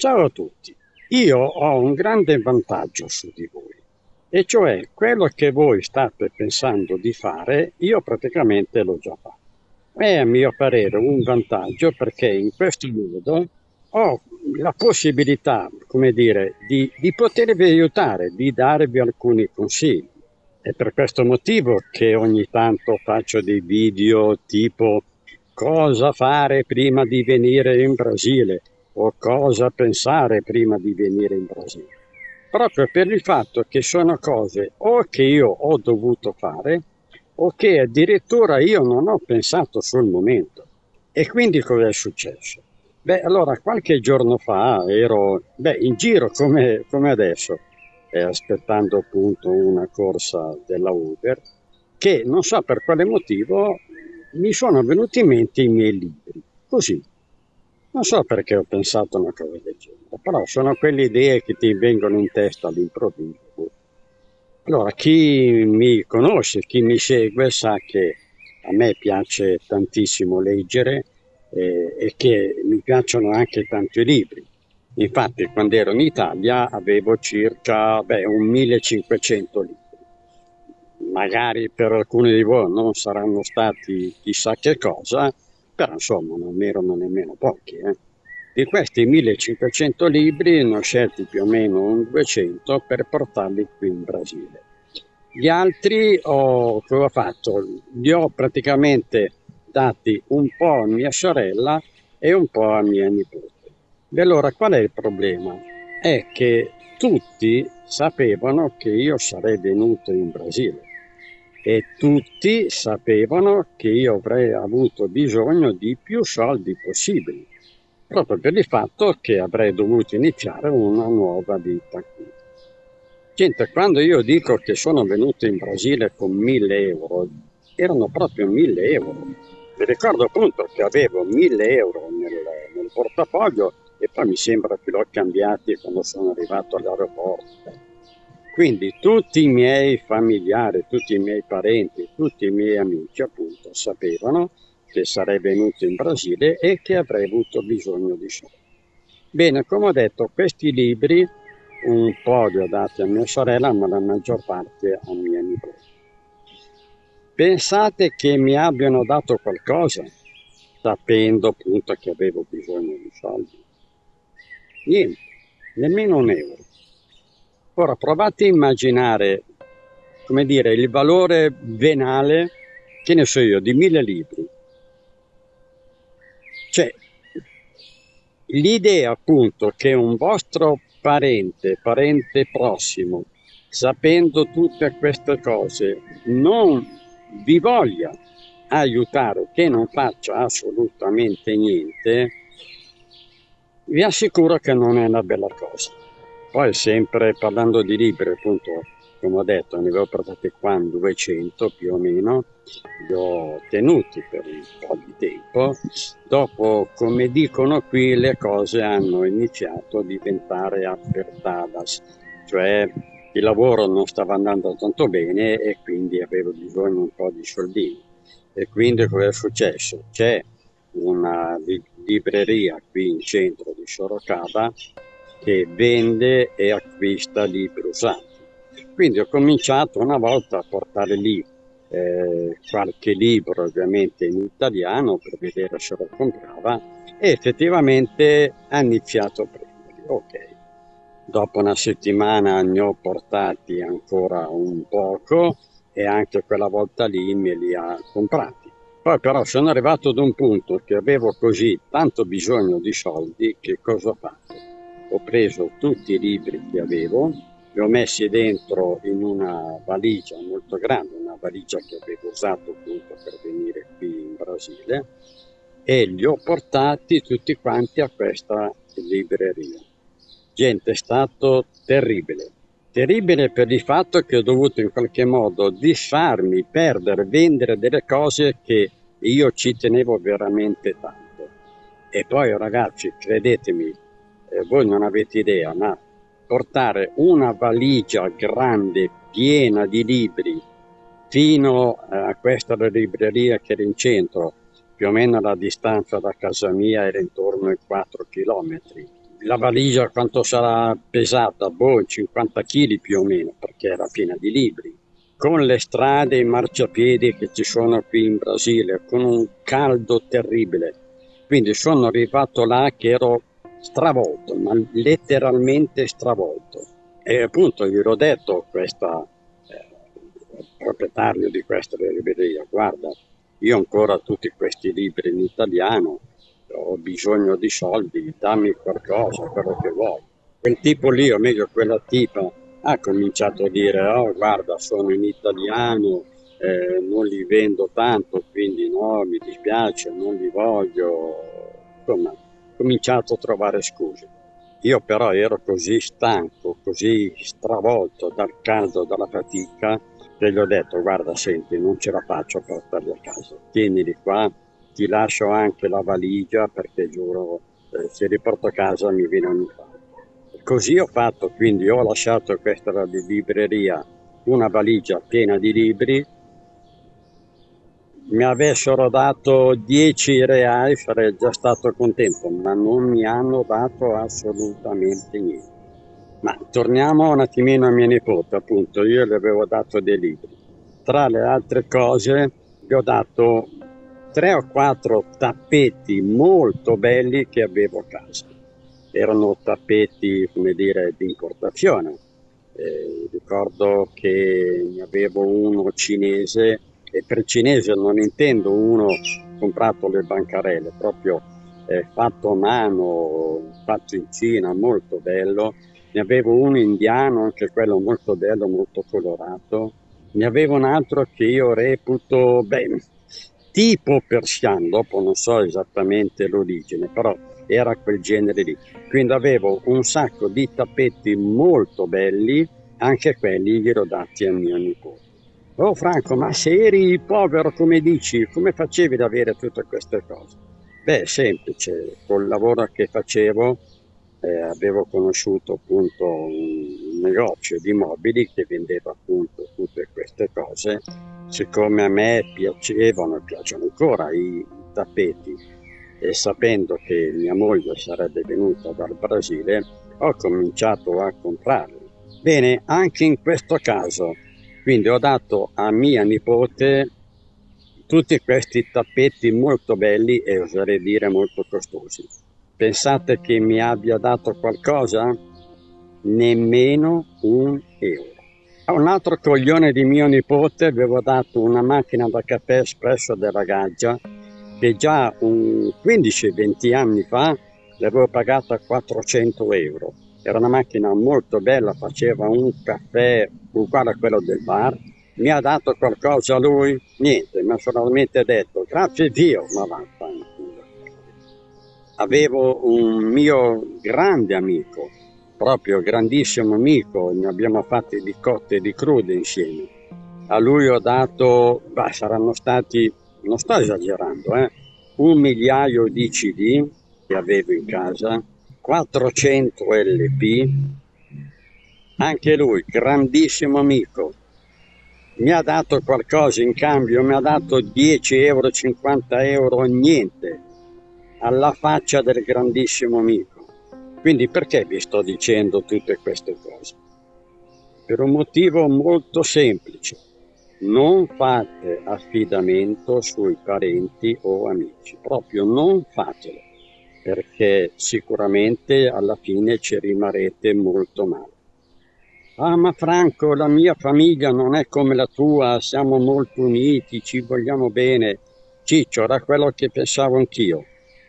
Ciao a tutti. Io ho un grande vantaggio su di voi, e cioè quello che voi state pensando di fare, io praticamente l'ho già fatto. È a mio parere un vantaggio perché in questo modo ho la possibilità, come dire, di, di potervi aiutare, di darvi alcuni consigli. È per questo motivo che ogni tanto faccio dei video tipo cosa fare prima di venire in Brasile o cosa pensare prima di venire in Brasile. Proprio per il fatto che sono cose o che io ho dovuto fare o che addirittura io non ho pensato sul momento. E quindi cosa è successo? Beh, allora qualche giorno fa ero beh, in giro come, come adesso, eh, aspettando appunto una corsa della Uber, che non so per quale motivo mi sono venuti in mente i miei libri, così, non so perché ho pensato una cosa del genere, però sono quelle idee che ti vengono in testa all'improvviso. Allora, chi mi conosce, chi mi segue sa che a me piace tantissimo leggere eh, e che mi piacciono anche tanti libri. Infatti, quando ero in Italia avevo circa beh, un 1500 libri. Magari per alcuni di voi non saranno stati chissà che cosa, però insomma non erano nemmeno pochi. Eh. Di questi 1500 libri ne ho scelti più o meno un 200 per portarli qui in Brasile. Gli altri ho, ho fatto? Li ho praticamente dati un po' a mia sorella e un po' a mia nipote. E allora qual è il problema? È che tutti sapevano che io sarei venuto in Brasile e tutti sapevano che io avrei avuto bisogno di più soldi possibili, proprio per il fatto che avrei dovuto iniziare una nuova vita qui. Gente, quando io dico che sono venuto in Brasile con 1000 euro, erano proprio 1000 euro. Mi ricordo appunto che avevo 1000 euro nel, nel portafoglio e poi mi sembra che l'ho cambiati quando sono arrivato all'aeroporto quindi tutti i miei familiari, tutti i miei parenti, tutti i miei amici appunto sapevano che sarei venuto in Brasile e che avrei avuto bisogno di soldi. Bene, come ho detto, questi libri un po' li ho dati a mia sorella, ma la maggior parte a mia nipote. Pensate che mi abbiano dato qualcosa, sapendo appunto che avevo bisogno di soldi? Niente, nemmeno un euro. Ora provate a immaginare, come dire, il valore venale, che ne so io, di mille libri. Cioè, l'idea appunto che un vostro parente, parente prossimo, sapendo tutte queste cose, non vi voglia aiutare, che non faccia assolutamente niente, vi assicuro che non è una bella cosa. Poi sempre parlando di libri, appunto, come ho detto, ne avevo portati qua 200 più o meno, li ho tenuti per un po' di tempo. Dopo, come dicono qui, le cose hanno iniziato a diventare apertadas, cioè il lavoro non stava andando tanto bene e quindi avevo bisogno un po' di soldini. E quindi cosa è successo? C'è una libreria qui in centro di Sorocaba che vende e acquista libri usati. Quindi ho cominciato una volta a portare lì eh, qualche libro ovviamente in italiano per vedere se lo comprava e effettivamente ha iniziato a prenderli. Ok, dopo una settimana ne ho portati ancora un poco e anche quella volta lì me li ha comprati. Poi però sono arrivato ad un punto che avevo così tanto bisogno di soldi che cosa ho fatto? Ho preso tutti i libri che avevo, li ho messi dentro in una valigia molto grande, una valigia che avevo usato appunto per venire qui in Brasile e li ho portati tutti quanti a questa libreria. Gente, è stato terribile. Terribile per il fatto che ho dovuto in qualche modo disfarmi, perdere, vendere delle cose che io ci tenevo veramente tanto. E poi ragazzi, credetemi, eh, voi non avete idea, ma portare una valigia grande piena di libri fino a questa libreria che era in centro, più o meno la distanza da casa mia era intorno ai 4 km, la valigia quanto sarà pesata? Boh, 50 kg più o meno, perché era piena di libri. Con le strade e i marciapiedi che ci sono qui in Brasile, con un caldo terribile. Quindi sono arrivato là che ero stravolto, ma letteralmente stravolto. E appunto gli ho detto questa eh, proprietario di questa libreria, guarda, io ancora tutti questi libri in italiano, ho bisogno di soldi, dammi qualcosa, quello che vuoi. Quel tipo lì, o meglio quella tipa, ha cominciato a dire, oh guarda, sono in italiano, eh, non li vendo tanto, quindi no, mi dispiace, non li voglio. Insomma, cominciato a trovare scuse. Io però ero così stanco, così stravolto dal caldo, dalla fatica, che gli ho detto, guarda, senti, non ce la faccio a portarli a casa, tienili qua, ti lascio anche la valigia perché giuro, eh, se riporto a casa mi viene un infarto. Così ho fatto, quindi ho lasciato questa libreria, una valigia piena di libri, mi avessero dato 10 reali sarei già stato contento, ma non mi hanno dato assolutamente niente. Ma torniamo un attimino a mia nipote, appunto, io le avevo dato dei libri. Tra le altre cose, gli ho dato tre o quattro tappeti molto belli che avevo a casa. Erano tappeti, come dire, di importazione. Eh, ricordo che ne avevo uno cinese, per cinese non intendo uno comprato alle bancarelle, proprio eh, fatto a mano, fatto in Cina, molto bello. Ne avevo uno indiano, anche quello molto bello, molto colorato. Ne avevo un altro che io reputo, beh, tipo persiano, dopo non so esattamente l'origine, però era quel genere lì. Quindi avevo un sacco di tappeti molto belli, anche quelli glielo dati a mio nipote. Oh Franco, ma se eri povero come dici, come facevi ad avere tutte queste cose? Beh, semplice, col lavoro che facevo eh, avevo conosciuto appunto un negozio di mobili che vendeva appunto tutte queste cose siccome a me piacevano e piacciono ancora i tappeti e sapendo che mia moglie sarebbe venuta dal Brasile, ho cominciato a comprarli. Bene, anche in questo caso, quindi ho dato a mia nipote tutti questi tappeti molto belli e oserei dire molto costosi. Pensate che mi abbia dato qualcosa? Nemmeno un euro. A un altro coglione di mio nipote avevo dato una macchina da caffè espresso della Gaggia che già 15-20 anni fa l'avevo pagata 400 euro. Era una macchina molto bella, faceva un caffè uguale a quello del bar. Mi ha dato qualcosa a lui? Niente, mi ha solamente detto grazie Dio, ma vaffanculo. Avevo un mio grande amico proprio grandissimo amico, ne abbiamo fatti di cotte e di crude insieme. A lui ho dato, beh, saranno stati, non sto esagerando, eh, un migliaio di CD che avevo in casa, 400 LP, anche lui, grandissimo amico, mi ha dato qualcosa in cambio, mi ha dato 10 euro, 50 euro, niente, alla faccia del grandissimo amico. Quindi perché vi sto dicendo tutte queste cose? Per un motivo molto semplice. Non fate affidamento sui parenti o amici, proprio non fatelo, perché sicuramente alla fine ci rimarrete molto male. Ah, ma Franco, la mia famiglia non è come la tua, siamo molto uniti, ci vogliamo bene. Ciccio, era quello che pensavo anch'io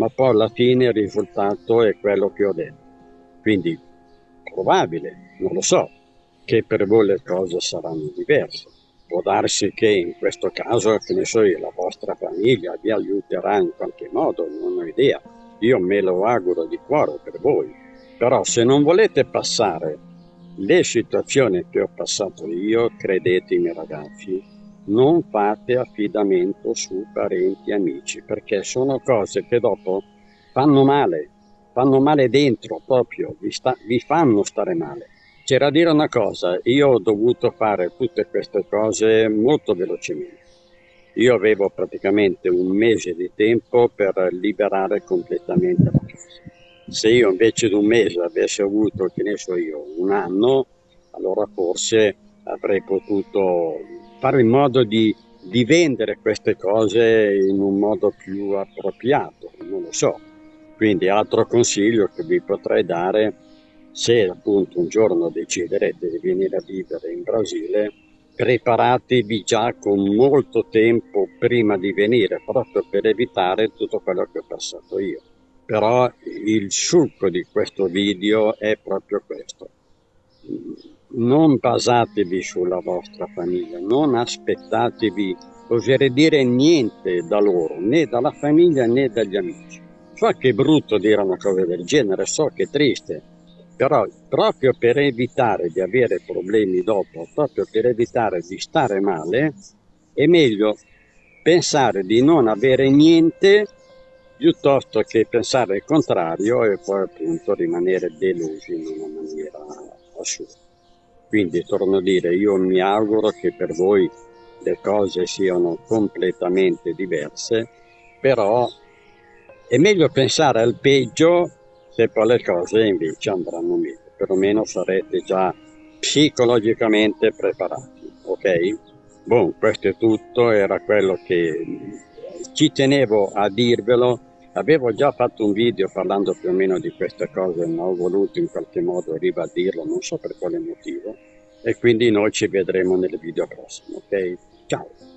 ma poi alla fine il risultato è quello che ho detto. Quindi probabile, non lo so, che per voi le cose saranno diverse. Può darsi che in questo caso, che ne so io, la vostra famiglia vi aiuterà in qualche modo, non ho idea. Io me lo auguro di cuore per voi. Però se non volete passare le situazioni che ho passato io, credetemi ragazzi, non fate affidamento su parenti e amici perché sono cose che dopo fanno male, fanno male dentro proprio, vi, sta, vi fanno stare male. C'era da dire una cosa, io ho dovuto fare tutte queste cose molto velocemente. Io avevo praticamente un mese di tempo per liberare completamente la casa. Se io invece di un mese avessi avuto, che ne so io, un anno, allora forse avrei potuto fare in modo di, di vendere queste cose in un modo più appropriato, non lo so. Quindi altro consiglio che vi potrei dare, se appunto un giorno deciderete di venire a vivere in Brasile, preparatevi già con molto tempo prima di venire, proprio per evitare tutto quello che ho passato io. Però il succo di questo video è proprio questo. Non basatevi sulla vostra famiglia, non aspettatevi, oserei dire, niente da loro, né dalla famiglia né dagli amici. So che è brutto dire una cosa del genere, so che è triste, però proprio per evitare di avere problemi dopo, proprio per evitare di stare male, è meglio pensare di non avere niente piuttosto che pensare il contrario e poi appunto rimanere delusi in una maniera assurda. Quindi torno a dire, io mi auguro che per voi le cose siano completamente diverse, però è meglio pensare al peggio se poi le cose invece andranno meglio, perlomeno sarete già psicologicamente preparati, ok? Boh, questo è tutto, era quello che ci tenevo a dirvelo Avevo già fatto un video parlando più o meno di queste cose, ma ho voluto in qualche modo ribadirlo, non so per quale motivo, e quindi noi ci vedremo nel video prossimo, ok? Ciao!